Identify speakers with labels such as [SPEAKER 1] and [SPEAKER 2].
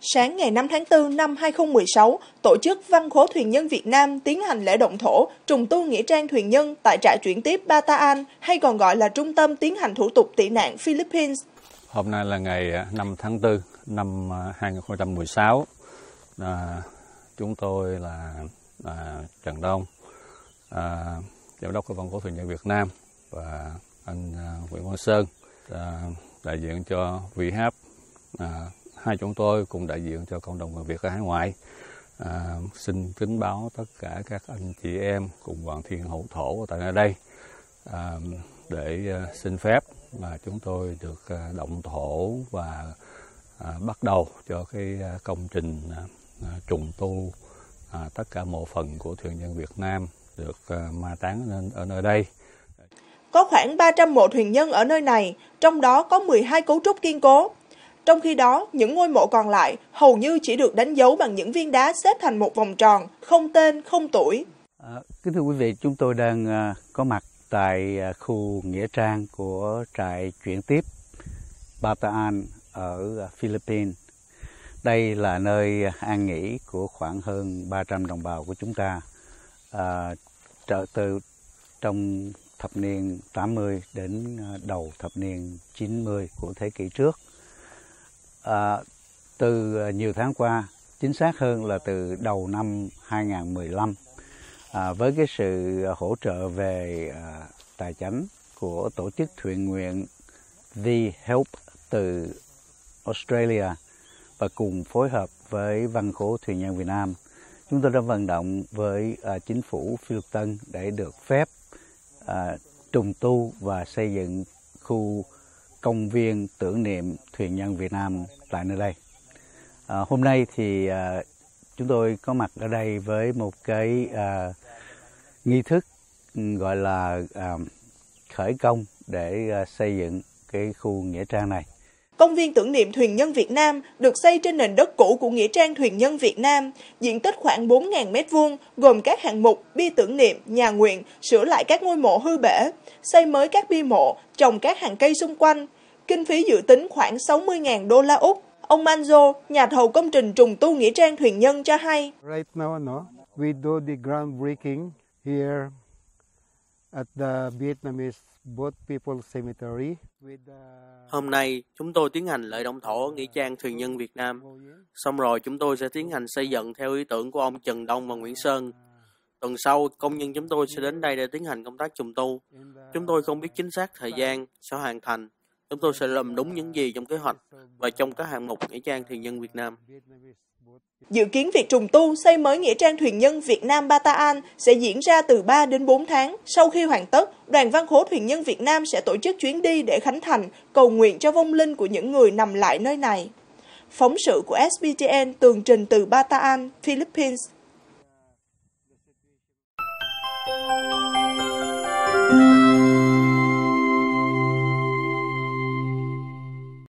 [SPEAKER 1] Sáng ngày 5 tháng 4 năm 2016, Tổ chức Văn khố Thuyền nhân Việt Nam tiến hành lễ động thổ trùng tu nghĩa trang thuyền nhân tại trại chuyển tiếp Bataan hay còn gọi là Trung tâm tiến hành thủ tục tị nạn Philippines.
[SPEAKER 2] Hôm nay là ngày à, 5 tháng 4 năm à, 2016. À, chúng tôi là à, Trần Đông, à, Giám đốc của Văn cổ Thuyền nhân Việt Nam và anh à, Nguyễn Văn Sơn, à, đại diện cho VHAP, à, hai chúng tôi cùng đại diện cho cộng đồng người Việt ở hải ngoại. À, xin kính báo tất cả các anh chị em cùng hoàng thiên hậu thổ tại nơi đây. À, để à, xin phép mà chúng tôi được à, động thổ và à, bắt đầu cho cái à, công trình à, trùng tu à, tất cả mộ phần của thuyền nhân Việt Nam được à, ma táng ở nơi đây.
[SPEAKER 1] Có khoảng 300 mộ thuyền nhân ở nơi này, trong đó có 12 cấu trúc kiên cố. Trong khi đó, những ngôi mộ còn lại hầu như chỉ được đánh dấu bằng những viên đá xếp thành một vòng tròn, không tên, không tuổi.
[SPEAKER 3] À, kính thưa quý vị, chúng tôi đang uh, có mặt tại khu nghĩa trang của trại chuyển tiếp Bataan ở Philippines. Đây là nơi an nghỉ của khoảng hơn 300 đồng bào của chúng ta à, trở từ trong thập niên 80 đến à, đầu thập niên 90 của thế kỷ trước. À, từ à, nhiều tháng qua, chính xác hơn là từ đầu năm 2015, à, với cái sự hỗ trợ về à, tài chính của tổ chức thuyền nguyện The Help từ Australia và cùng phối hợp với Văn khố Thuyền nhân Việt Nam, chúng tôi đã vận động với à, chính phủ Philippines để được phép à, trùng tu và xây dựng khu công viên tưởng niệm thuyền nhân Việt Nam tại nơi đây. À, hôm nay thì à, chúng tôi có mặt ở đây với một cái à, nghi thức ừ, gọi là à, khởi công để à, xây dựng cái khu nghĩa trang này.
[SPEAKER 1] Công viên tưởng niệm thuyền nhân Việt Nam được xây trên nền đất cũ của Nghĩa trang thuyền nhân Việt Nam, diện tích khoảng 4.000 m2, gồm các hạng mục bi tưởng niệm, nhà nguyện, sửa lại các ngôi mộ hư bể, xây mới các bi mộ, trồng các hàng cây xung quanh. Kinh phí dự tính khoảng 60.000 đô la Úc. Ông Manzo, nhà thầu công trình trùng tu Nghĩa trang thuyền nhân cho hay.
[SPEAKER 4] Right now, no, we do the groundbreaking here at the Vietnamese Boat People Cemetery.
[SPEAKER 5] Uh, Hôm nay, chúng tôi tiến hành lễ động thổ Nghĩa trang Thuyền nhân Việt Nam. Xong rồi, chúng tôi sẽ tiến hành xây dựng theo ý tưởng của ông Trần Đông và Nguyễn Sơn. Tuần sau, công nhân chúng tôi sẽ đến đây để tiến hành công tác trùng tu. Chúng tôi không biết chính xác thời gian sẽ hoàn thành. Chúng tôi sẽ làm đúng những gì trong kế hoạch và trong các hạng mục Nghĩa trang Thuyền nhân Việt Nam.
[SPEAKER 1] Dự kiến việc trùng tu xây mới Nghĩa trang thuyền nhân Việt Nam Bataan sẽ diễn ra từ 3 đến 4 tháng. Sau khi hoàn tất, đoàn văn khố thuyền nhân Việt Nam sẽ tổ chức chuyến đi để khánh thành, cầu nguyện cho vong linh của những người nằm lại nơi này. Phóng sự của SBTN tường trình từ Bataan, Philippines.